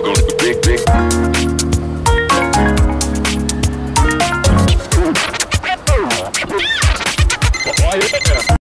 you gonna be big, big.